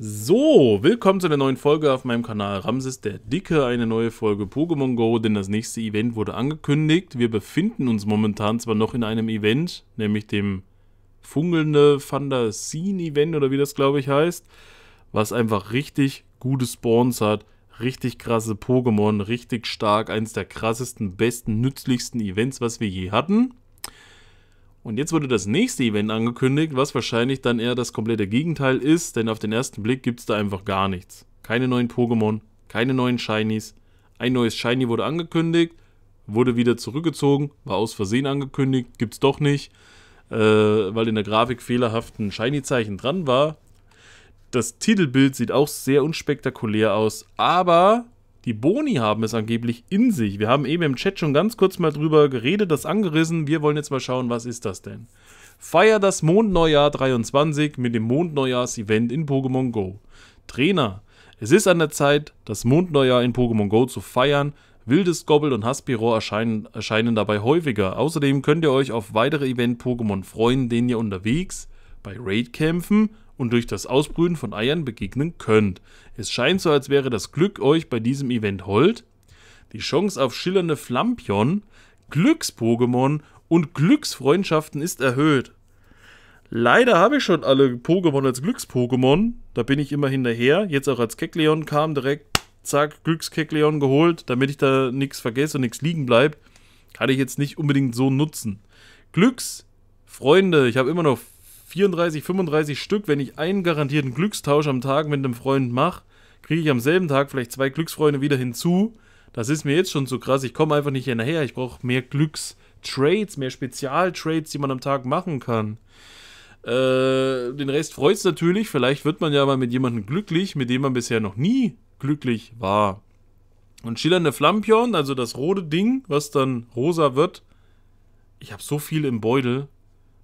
So, willkommen zu einer neuen Folge auf meinem Kanal Ramses der Dicke, eine neue Folge Pokémon Go, denn das nächste Event wurde angekündigt. Wir befinden uns momentan zwar noch in einem Event, nämlich dem fungelnde Fantasien Event oder wie das glaube ich heißt, was einfach richtig gute Spawns hat, richtig krasse Pokémon, richtig stark, eins der krassesten, besten, nützlichsten Events, was wir je hatten. Und jetzt wurde das nächste Event angekündigt, was wahrscheinlich dann eher das komplette Gegenteil ist, denn auf den ersten Blick gibt es da einfach gar nichts. Keine neuen Pokémon, keine neuen Shinies. Ein neues Shiny wurde angekündigt, wurde wieder zurückgezogen, war aus Versehen angekündigt, gibt es doch nicht, äh, weil in der Grafik fehlerhaft ein Shiny-Zeichen dran war. Das Titelbild sieht auch sehr unspektakulär aus, aber die Boni haben es angeblich in sich. Wir haben eben im Chat schon ganz kurz mal drüber geredet, das angerissen. Wir wollen jetzt mal schauen, was ist das denn? Feier das Mondneujahr 23 mit dem Mondneujahrs-Event in Pokémon Go. Trainer, es ist an der Zeit, das Mondneujahr in Pokémon Go zu feiern. Wildes Gobble und Haspiro erscheinen, erscheinen dabei häufiger. Außerdem könnt ihr euch auf weitere Event-Pokémon freuen, denen ihr unterwegs bei Raid-Kämpfen und durch das Ausbrühen von Eiern begegnen könnt. Es scheint so, als wäre das Glück euch bei diesem Event hold. Die Chance auf schillernde Flampion, Glücks-Pokémon und Glücksfreundschaften ist erhöht. Leider habe ich schon alle Pokémon als Glücks-Pokémon. Da bin ich immer hinterher. Jetzt auch als Kekleon kam direkt, zack, Glückskekleon geholt, damit ich da nichts vergesse und nichts liegen bleibt. Kann ich jetzt nicht unbedingt so nutzen. Glücks, Freunde, ich habe immer noch 34, 35 Stück, wenn ich einen garantierten Glückstausch am Tag mit einem Freund mache, kriege ich am selben Tag vielleicht zwei Glücksfreunde wieder hinzu. Das ist mir jetzt schon zu krass. Ich komme einfach nicht hinterher. Ich brauche mehr Glückstrades, mehr Spezialtrades, die man am Tag machen kann. Äh, den Rest freut es natürlich. Vielleicht wird man ja mal mit jemandem glücklich, mit dem man bisher noch nie glücklich war. Und schillernde Flampion, also das rote Ding, was dann rosa wird. Ich habe so viel im Beutel.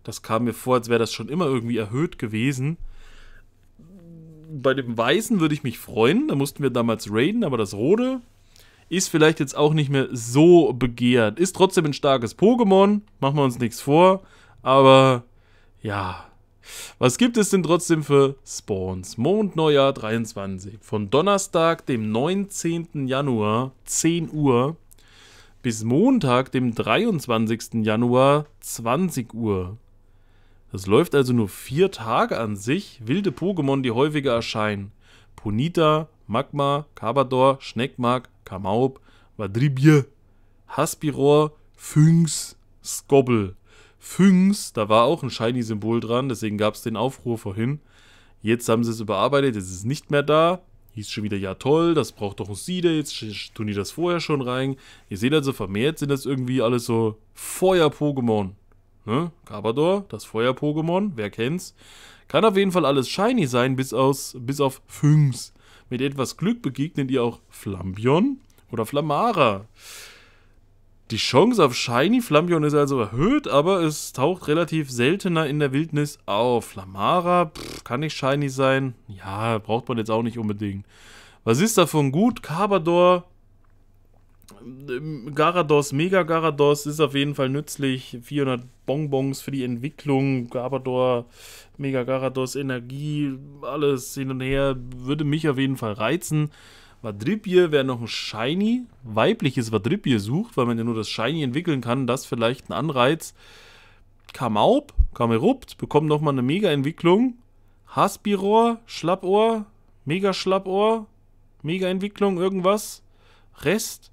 Das kam mir vor, als wäre das schon immer irgendwie erhöht gewesen. Bei dem Weißen würde ich mich freuen. Da mussten wir damals raiden, aber das Rote ist vielleicht jetzt auch nicht mehr so begehrt. Ist trotzdem ein starkes Pokémon. Machen wir uns nichts vor. Aber ja. Was gibt es denn trotzdem für Spawns? Mondneujahr 23. Von Donnerstag, dem 19. Januar, 10 Uhr, bis Montag, dem 23. Januar, 20 Uhr. Das läuft also nur vier Tage an sich. Wilde Pokémon, die häufiger erscheinen. Ponita, Magma, Carbador, Schneckmark, Kamaup, Vadribie, Haspiror, Phynx, Skobble. Phynx, da war auch ein Shiny-Symbol dran, deswegen gab es den Aufruhr vorhin. Jetzt haben sie es überarbeitet, jetzt ist es nicht mehr da. Hieß schon wieder, ja toll, das braucht doch ein Siede, jetzt tun die das vorher schon rein. Ihr seht also, vermehrt sind das irgendwie alles so Feuer-Pokémon. Ne? Gabador, das Feuer-Pokémon, wer kennt's? Kann auf jeden Fall alles shiny sein, bis, aus, bis auf Phynx. Mit etwas Glück begegnet ihr auch Flambion oder Flamara. Die Chance auf Shiny Flambion ist also erhöht, aber es taucht relativ seltener in der Wildnis auf. Flamara, pff, kann nicht Shiny sein? Ja, braucht man jetzt auch nicht unbedingt. Was ist davon gut? Carbador, Garados, Mega Garados ist auf jeden Fall nützlich. 400 Bonbons für die Entwicklung, Gabador, Mega Garados, Energie, alles hin und her. Würde mich auf jeden Fall reizen. Vadripie wäre noch ein Shiny, weibliches Vadripie sucht, weil man ja nur das Shiny entwickeln kann. Das vielleicht ein Anreiz. Kamaup, Kamerupt, bekommt nochmal eine Mega-Entwicklung. Haspiror, Schlappohr, Mega-Schlappohr, Mega-Entwicklung, irgendwas. Rest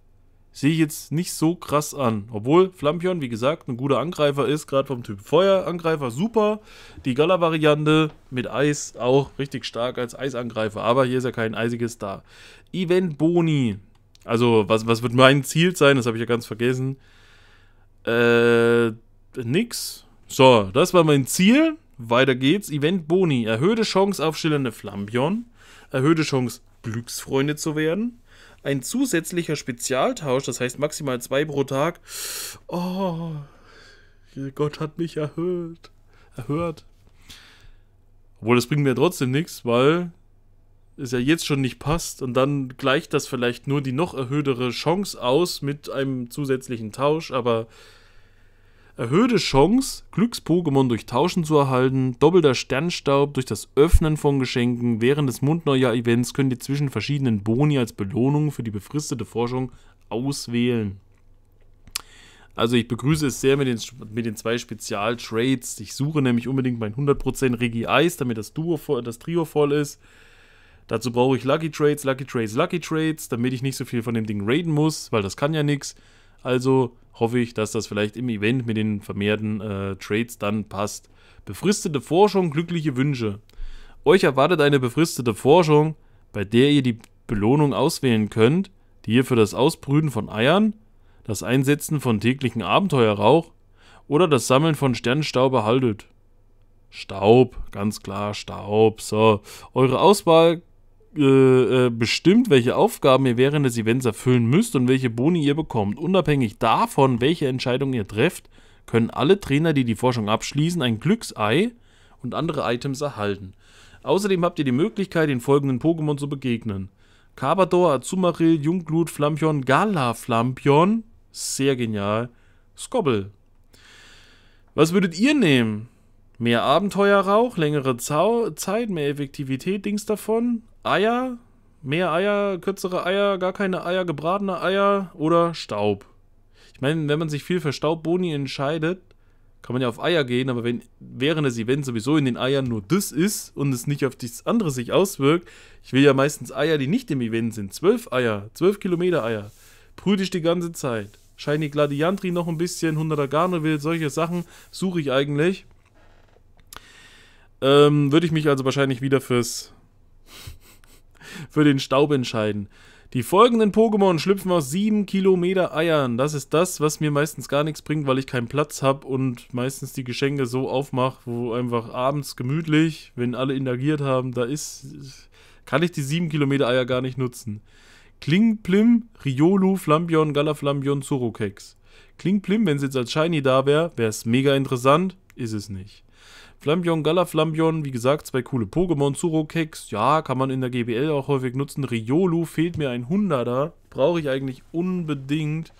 sehe ich jetzt nicht so krass an. Obwohl Flampion, wie gesagt, ein guter Angreifer ist, gerade vom Typ Feuerangreifer super. Die Gala-Variante mit Eis auch richtig stark als Eisangreifer, aber hier ist ja kein eisiges da. Event Boni. Also, was, was wird mein Ziel sein? Das habe ich ja ganz vergessen. Äh, nix. So, das war mein Ziel. Weiter geht's. Event Boni. Erhöhte Chance auf schillernde Flampion. Erhöhte Chance, Glücksfreunde zu werden ein zusätzlicher Spezialtausch, das heißt maximal zwei pro Tag. Oh, Gott hat mich erhöht. Erhört. Obwohl, das bringt mir trotzdem nichts, weil es ja jetzt schon nicht passt und dann gleicht das vielleicht nur die noch erhöhtere Chance aus mit einem zusätzlichen Tausch, aber Erhöhte Chance, Glücks-Pokémon durch Tauschen zu erhalten, doppelter Sternstaub durch das Öffnen von Geschenken. Während des Mundneujahr-Events könnt ihr zwischen verschiedenen Boni als Belohnung für die befristete Forschung auswählen. Also ich begrüße es sehr mit den, mit den zwei Spezial-Trades. Ich suche nämlich unbedingt mein 100% Regi Eis, damit das, Duo, das Trio voll ist. Dazu brauche ich Lucky Trades, Lucky Trades, Lucky Trades, damit ich nicht so viel von dem Ding raiden muss, weil das kann ja nichts. Also hoffe ich, dass das vielleicht im Event mit den vermehrten äh, Trades dann passt. Befristete Forschung, glückliche Wünsche. Euch erwartet eine befristete Forschung, bei der ihr die Belohnung auswählen könnt, die ihr für das Ausbrüten von Eiern, das Einsetzen von täglichen Abenteuerrauch oder das Sammeln von Sternenstaub erhaltet. Staub, ganz klar, Staub. So, eure Auswahl äh, äh, bestimmt, welche Aufgaben ihr während des Events erfüllen müsst und welche Boni ihr bekommt. Unabhängig davon, welche Entscheidung ihr trefft, können alle Trainer, die die Forschung abschließen, ein Glücksei und andere Items erhalten. Außerdem habt ihr die Möglichkeit, den folgenden Pokémon zu begegnen. Carbador, Azumarill, Jungglut, Flampion, Galaflampion, sehr genial, Skobble. Was würdet ihr nehmen? Mehr Abenteuerrauch, längere Zau Zeit, mehr Effektivität, Dings davon? Eier, mehr Eier, kürzere Eier, gar keine Eier, gebratene Eier oder Staub. Ich meine, wenn man sich viel für Staubboni entscheidet, kann man ja auf Eier gehen, aber wenn während des Events sowieso in den Eiern nur das ist und es nicht auf das andere sich auswirkt, ich will ja meistens Eier, die nicht im Event sind. Zwölf Eier, zwölf Kilometer Eier. Brüte ich die ganze Zeit. Shiny Gladiantri noch ein bisschen, 100er Garnewild, solche Sachen suche ich eigentlich. Ähm, würde ich mich also wahrscheinlich wieder fürs für den Staub entscheiden. Die folgenden Pokémon schlüpfen aus 7 Kilometer Eiern. Das ist das, was mir meistens gar nichts bringt, weil ich keinen Platz habe und meistens die Geschenke so aufmache, wo einfach abends gemütlich, wenn alle interagiert haben, da ist, kann ich die 7 Kilometer Eier gar nicht nutzen. Klingplim, Riolu, Flampion, Galaflampion, Zurokex. Klingplim, wenn es jetzt als Shiny da wäre, wäre es mega interessant, ist es nicht. Flampion, Galaflampion, wie gesagt, zwei coole Pokémon. Surokex, ja, kann man in der GBL auch häufig nutzen. Riolu fehlt mir ein Hunderter. Brauche ich eigentlich unbedingt.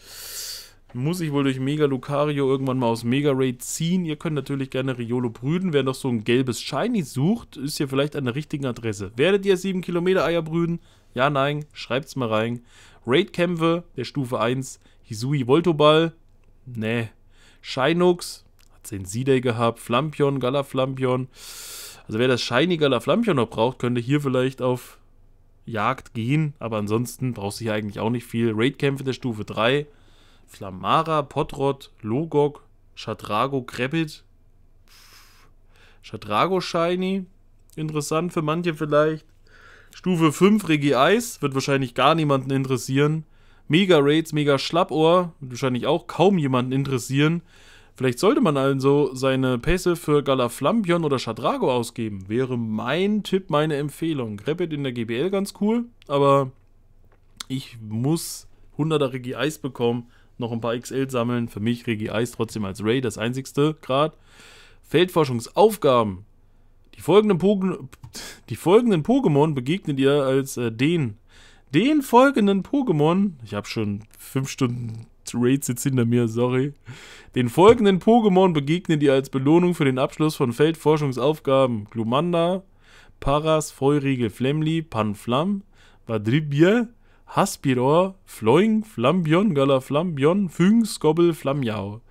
Muss ich wohl durch Mega Lucario irgendwann mal aus Mega Raid ziehen. Ihr könnt natürlich gerne Riolo brüden. Wer noch so ein gelbes Shiny sucht, ist hier vielleicht an der richtigen Adresse. Werdet ihr 7 Kilometer Eier brüden? Ja, nein, schreibt's mal rein. Raid-Kämpfe der Stufe 1. Hisui Voltoball? Nee. Shinux? Den Sidey gehabt, Flampion, Galaflampion. Also wer das Shiny Galaflampion noch braucht, könnte hier vielleicht auf Jagd gehen, aber ansonsten brauchst du hier eigentlich auch nicht viel. Raidkämpfe der Stufe 3, Flamara, Potrot, Logok, Shadrago, Krepit, Shadrago Shiny, interessant für manche vielleicht. Stufe 5 Regi Eis, wird wahrscheinlich gar niemanden interessieren. Mega Raids, Mega Schlappohr, wird wahrscheinlich auch kaum jemanden interessieren. Vielleicht sollte man also seine Pässe für Galaflampion oder Shadrago ausgeben. Wäre mein Tipp, meine Empfehlung. Rapid in der GBL ganz cool, aber ich muss 100er Regi Eis bekommen, noch ein paar XL sammeln. Für mich Regi Eis trotzdem als Ray das einzigste Grad. Feldforschungsaufgaben. Die folgenden, die folgenden Pokémon begegnet ihr als äh, den. Den folgenden Pokémon. Ich habe schon fünf Stunden Raids jetzt hinter mir, sorry. Den folgenden Pokémon begegnen dir als Belohnung für den Abschluss von Feldforschungsaufgaben Glumanda, Paras, Feurigel, Flemli, Panflam, Vadribia, Haspiror, Floing, Flambion, Galaflambion, Füng, Skobbel, Flamjau.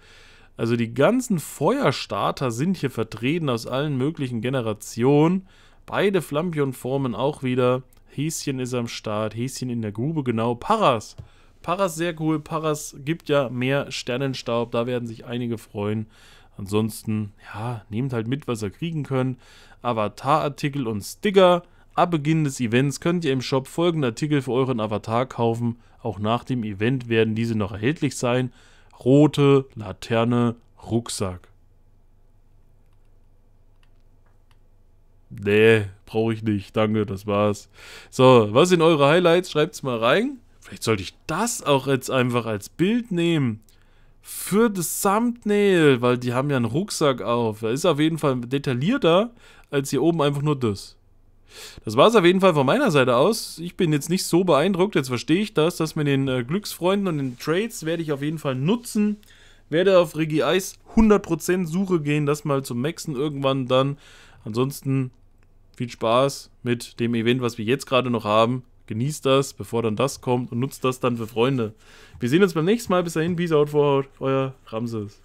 Also die ganzen Feuerstarter sind hier vertreten aus allen möglichen Generationen. Beide Flambion-Formen auch wieder. Häschen ist am Start, Häschen in der Grube, genau. Paras Paras sehr cool. Paras gibt ja mehr Sternenstaub. Da werden sich einige freuen. Ansonsten, ja, nehmt halt mit, was ihr kriegen könnt. Avatar-Artikel und Sticker. Ab Beginn des Events könnt ihr im Shop folgende Artikel für euren Avatar kaufen. Auch nach dem Event werden diese noch erhältlich sein. Rote, Laterne, Rucksack. Nee, brauche ich nicht. Danke, das war's. So, was sind eure Highlights? Schreibt's mal rein. Vielleicht sollte ich das auch jetzt einfach als Bild nehmen. Für das Thumbnail, weil die haben ja einen Rucksack auf. Er ist auf jeden Fall detaillierter als hier oben einfach nur das. Das war es auf jeden Fall von meiner Seite aus. Ich bin jetzt nicht so beeindruckt. Jetzt verstehe ich das. Das mit den äh, Glücksfreunden und den Trades werde ich auf jeden Fall nutzen. werde auf Regi Eis 100% Suche gehen, das mal zum Maxen irgendwann dann. Ansonsten viel Spaß mit dem Event, was wir jetzt gerade noch haben. Genießt das, bevor dann das kommt und nutzt das dann für Freunde. Wir sehen uns beim nächsten Mal. Bis dahin, Peace out, for euer Ramses.